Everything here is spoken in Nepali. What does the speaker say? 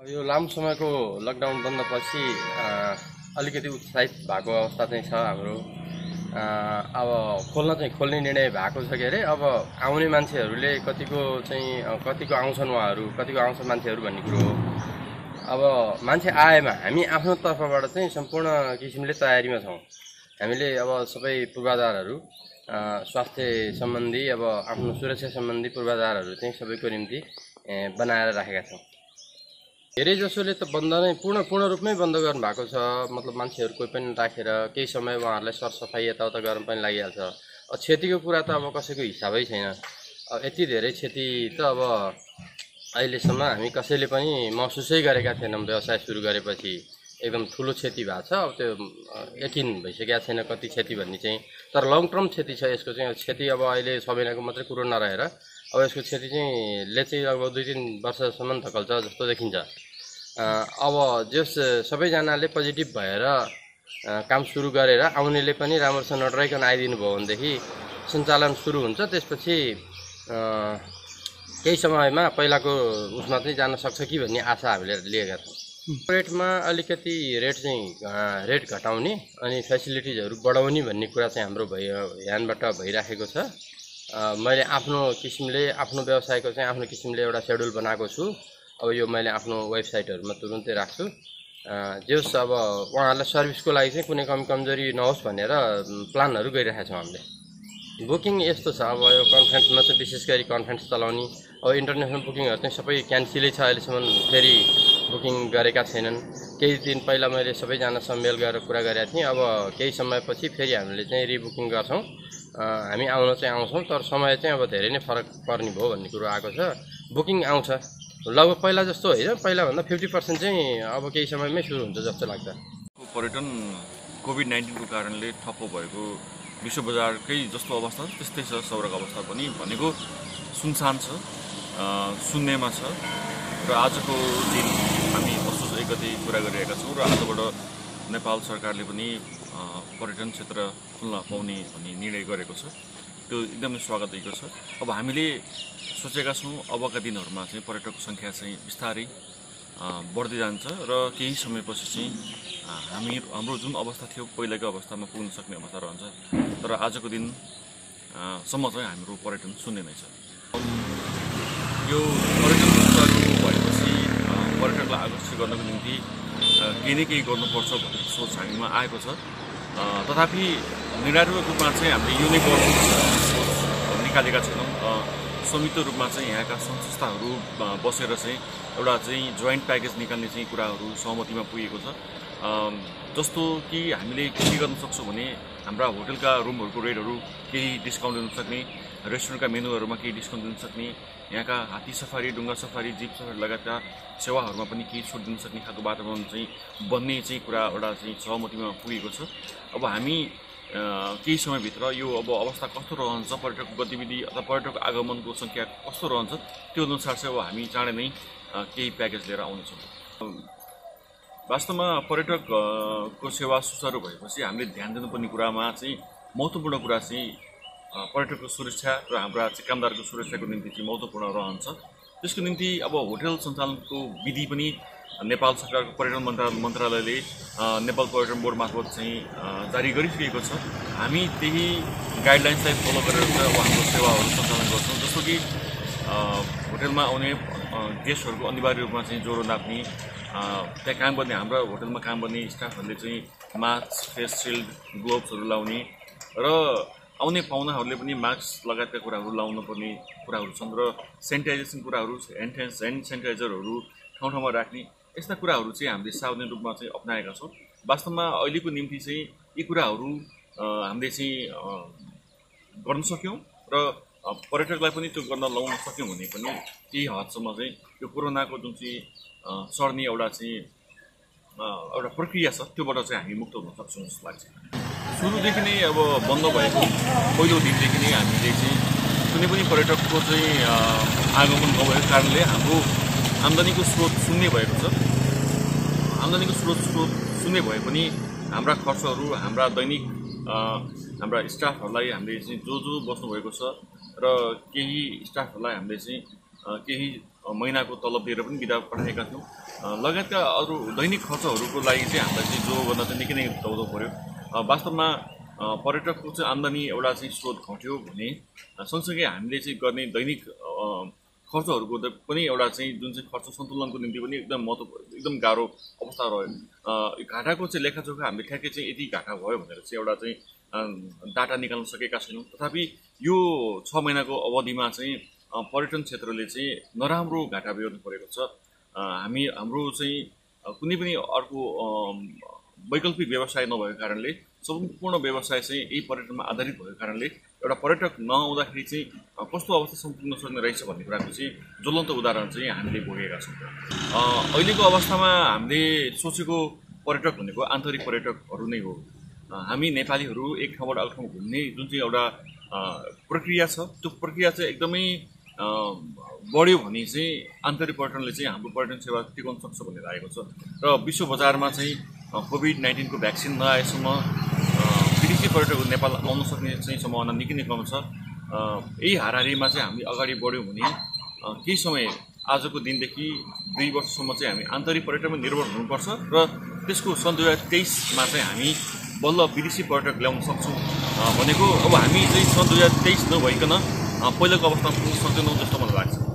यो लामो समयको लकडाउन बन्दपछि अलिकति उत्साहित भएको अवस्था चाहिँ छ हाम्रो। अब खोल्न चाहिँ खोल्ने निर्णय भएको छ के अरे अब आउने मान्छेहरूले कतिको चाहिँ कतिको आउँछन् उहाँहरू कतिको आउँछ मान्छेहरू भन्ने कुरो हो। अब मान्छे आएमा हामी आफ्नो तर्फबाट चाहिँ सम्पूर्ण किसिमले तयारीमा छौँ। हामीले अब सबै पूर्वाधारहरू स्वास्थ्य सम्बन्धी अब आफ्नो सुरक्षा सम्बन्धी पूर्वाधारहरू चाहिँ सबैको निम्ति बनाएर राखेका छौँ। धेरै जसोले त बन्द नै पूर्ण पूर्ण रूपमै बन्द गर्नु भएको छ। मतलब मान्छेहरू कोही पनि राखेर केही समय उहाँहरूलाई सरसफाइ यताउता गर्न पनि लागिहाल्छ। क्षतिको कुरा त अब कसैको हिसाबै छैन। अब यति धेरै क्षति त अब अहिलेसम्म हामी कसैले पनि महसुसै गरेका थिएनौँ व्यवसाय सुरु गरेपछि। एकदम ठुलो क्षति भएको छ। अब त्यो यकिन भइसकेको छैन कति क्षति भन्ने चाहिँ। तर लङ टर्म क्षति छ यसको चाहिँ। क्षति अब अहिले छ महिनाको मात्रै कुरो नरहेर। अब यसको क्षति चाहिँ ले चाहिँ अब दुई तिन वर्षसम्म धकल्छ जस्तो देखिन्छ। अब जस सबैजनाले पोजिटिभ भएर काम सुरु गरेर आउनेले पनि राम्रोसँग नडराइकन आइदिनु भयो भनेदेखि सञ्चालन सुरु हुन्छ। त्यसपछि केही समयमा पहिलाको उसमा चाहिँ जान सक्छ कि भन्ने आशा हामीले लिएका छौँ। रेटमा अलिकति रेट चाहिँ रेट घटाउने अनि फेसिलिटिजहरू बढाउने भन्ने कुरा चाहिँ हाम्रो भइ ध्यानबाट भइराखेको छ। मैले आफ्नो किसिमले आफ्नो व्यवसायको चाहिँ आफ्नो किसिमले एउटा सेड्युल बनाएको छु। अब यो मैले आफ्नो वेबसाइटहरूमा तुरुन्तै राख्छु। जे होस् अब उहाँहरूलाई सर्भिसको लागि चाहिँ कुनै कमी कमजोरी नहोस् भनेर प्लानहरू गरिरहेका छौँ हामीले। बुकिङ यस्तो छ अब यो कन्फरेन्समा चाहिँ विशेष गरी कन्फरेन्स चलाउने अब इन्टरनेसनल बुकिङहरू चाहिँ सबै क्यान्सलै छ अहिलेसम्म फेरि बुकिङ गरेका छैनन्। केही दिन पहिला मैले सबैजना सम्मेल गरेर कुरा गरेका थिएँ अब केही समयपछि फेरि हामीले चाहिँ रिबुकिङ गर्छौँ। हामी आउन चाहिँ आउँछौँ तर समय चाहिँ अब धेरै नै फरक पर्ने भयो भन्ने कुरो आएको छ। बुकिङ आउँछ। लगभग पहिला जस्तो होइन पहिलाभन्दा फिफ्टी पर्सेन्ट चाहिँ अब केही समयमै सुरु हुन्छ जस्तो लाग्छ। पर्यटन कोभिड नाइन्टिनको कारणले ठप्प भएको विश्व बजारकै जस्तो अवस्था छ त्यस्तै छ सौरक अवस्था पनि भनेको सुनसान छ शून्यमा छ। र आजको दिन हामी असोज एक गते कुरा गरिरहेका छौँ र आजबाट नेपाल सरकारले पनि पर्यटन क्षेत्र खुल्न पाउने भन्ने निर्णय गरेको छ। त्यो एकदमै स्वागतयोग्य छ। अब हामीले सोचेका छौँ अबका दिनहरूमा चाहिँ पर्यटकको सङ्ख्या चाहिँ बिस्तारै बढ्दै जान्छ र केही समयपछि चाहिँ हामी हाम्रो जुन अवस्था थियो पहिलाको अवस्थामा पुग्न सक्ने अवस्था रहन्छ। तर आजको दिन अ, सम्म चाहिँ हाम्रो पर्यटन शून्य नै छ। यो पर्यटन सुचारू भएपछि पर्यटकलाई आकर्षित गर्नको निम्ति केही न केही गर्नुपर्छ भन्ने सोच हामीमा आएको छ। तथापि निर्णात्मक रूपमा चाहिँ हामीले युनिकर्न सोच निकालेका छैनौँ। संयुक्त रूपमा चाहिँ यहाँका संस्थाहरू बसेर चाहिँ एउटा चाहिँ जोइन्ट प्याकेज निकाल्ने चाहिँ कुराहरू सहमतिमा पुगेको छ। जस्तो कि हामीले के गर्न सक्छौँ भने हाम्रा होटलका रुमहरूको रेटहरू केही डिस्काउन्ट दिन सक्ने रेस्टुरेन्टका मेनुहरूमा केही डिस्काउन्ट दिन सक्ने यहाँका हात्ती सफारी डुङ्गा सफारी जिप सफारी लगायतका सेवाहरूमा पनि केही छुट दिन सक्ने खालको वातावरण चाहिँ बन्ने चाहिँ कुरा एउटा चाहिँ सहमतिमा पुगेको छ। अब हामी केही समयभित्र यो अब अवस्था कस्तो रहन्छ पर्यटकको गतिविधि अथवा पर्यटकको आगमनको सङ्ख्या कस्तो रहन्छ त्यो अनुसार चाहिँ अब हामी चाँडै नै केही प्याकेज लिएर आउनेछौँ। वास्तवमा पर्यटक अ, को सेवा सुचारू भएपछि हामीले ध्यान दिनुपर्ने कुरामा चाहिँ महत्त्वपूर्ण कुरा चाहिँ पर्यटकको सुरक्षा र हाम्रा चाहिँ कामदारको सुरक्षाको निम्ति चाहिँ महत्त्वपूर्ण रहन्छ। त्यसको निम्ति अब होटल सञ्चालनको विधि पनि नेपाल सरकारको पर्यटन मन्त्रा मन्त्रालयले नेपाल पर्यटन बोर्ड मार्फत चाहिँ जारी गरिसकेको छ। हामी त्यही गाइडलाइन्सलाई फलो गरेर हाम्रो सेवाहरू सञ्चालन गर्छौँ जस्तो कि होटलमा आउने गेस्टहरूको अनिवार्य रूपमा चाहिँ ज्वरो नाप्ने त्यहाँ काम गर्ने हाम्रो होटलमा काम गर्ने स्टाफहरूले चाहिँ मास्क फेस सिल्ड ग्लोभ्सहरू लाउने र आउने पाहुनाहरूले पनि मास्क लगायतका कुराहरू लाउनु पर्ने कुराहरू छन् र सेनिटाइजेसन कुराहरू ह्यान्ड ह्यान्ड सेनिटाइजरहरू ठाउँ ठाउँमा राख्ने यस्ता कुराहरू चाहिँ हामीले सावधानी रूपमा चाहिँ अप्नाएका छौँ। वास्तवमा अहिलेको निम्ति चाहिँ यी कुराहरू हामीले चाहिँ गर्न सक्यौँ र पर्यटकलाई पनि त्यो गर्न लाउन सक्यौँ भने पनि केही हदसम्म चाहिँ यो कोरोनाको जुन चाहिँ सर्ने एउटा चाहिँ एउटा प्रक्रिया छ त्योबाट चाहिँ हामी मुक्त हुन सक्छौँ जस्तो लाग्छ। सुरुदेखि नै अब बन्द भएको पहिलो दिनदेखि नै हामीले चाहिँ कुनै पनि पर्यटकको चाहिँ आगमन नभएको कारणले हाम्रो आम्दानीको स्रोत शून्य भएको छ। आम्दानीको स्रोत स्रोत शून्य भए पनि हाम्रा खर्चहरू हाम्रा दैनिक हाम्रा स्टाफहरूलाई हामीले चाहिँ जो जो बस्नुभएको छ र केही स्टाफहरूलाई हामीले चाहिँ केही महिनाको तलब दिएर पनि बिदा पठाएका थियौँ। लगायतका अरू दैनिक खर्चहरूको लागि चाहिँ हामीलाई चाहिँ जो गर्न चाहिँ निकै नै दौडो पऱ्यो वास्तवमा पर्यटकको चाहिँ आम्दानी एउटा चाहिँ स्रोत घट्यो भने सँगसँगै हामीले चाहिँ गर्ने दैनिक खर्चहरूको पनि एउटा चाहिँ जुन चाहिँ खर्च सन्तुलनको निम्ति पनि एकदम महत्त्व एकदम गाह्रो अवस्था रह्यो। घाटाको चाहिँ लेखाजोखा हामीले ठ्याक्कै चाहिँ यति घाटा भयो भनेर चाहिँ एउटा चाहिँ डाटा निकाल्न सकेका छैनौँ। तथापि यो छ महिनाको अवधिमा चाहिँ पर्यटन क्षेत्रले चाहिँ नराम्रो घाटा बेहोर्नु परेको छ। हामी हाम्रो चाहिँ कुनै पनि अर्को वैकल्पिक व्यवसाय नभएको कारणले सम्पूर्ण व्यवसाय चाहिँ यही पर्यटनमा आधारित भएको कारणले एउटा पर्यटक नआउँदाखेरि चाहिँ कस्तो अवस्था सम्पुग्न सक्ने रहेछ भन्ने कुराको चाहिँ ज्वलन्त उदाहरण चाहिँ हामीले भोगेका छौँ। अहिलेको अवस्थामा हामीले सोचेको पर्यटक भनेको आन्तरिक पर्यटकहरू नै हो। हामी नेपालीहरू एक ठाउँबाट अर्को ठाउँ घुम्ने जुन चाहिँ एउटा प्रक्रिया छ त्यो प्रक्रिया चाहिँ एकदमै बढ्यो भने चाहिँ आन्तरिक पर्यटनले चाहिँ हाम्रो पर्यटन सेवा टिकाउन सक्छ भन्ने लागेको छ। र विश्व बजारमा चाहिँ कोभिड नाइन्टिनको भ्याक्सिन नआएसम्म विदेशी पर्यटकहरू नेपाल आउन सक्ने चाहिँ सम्भावना निकै नै कम छ। यही हाराहारीमा चाहिँ हामी अगाडि बढ्यौँ भने केही समय आजको दिनदेखि दुई वर्षसम्म चाहिँ हामी आन्तरिक पहिटकमा निर्भर हुनुपर्छ र त्यसको सन् दुई हजार तेइसमा चाहिँ हामी बल्ल विदेशी पर्यटक ल्याउन सक्छौँ भनेको अब हामी चाहिँ सन् दुई हजार तेइस नभइकन पहिलाको अवस्थामा पुग्न सक्दैनौँ जस्तो मलाई लाग्छ।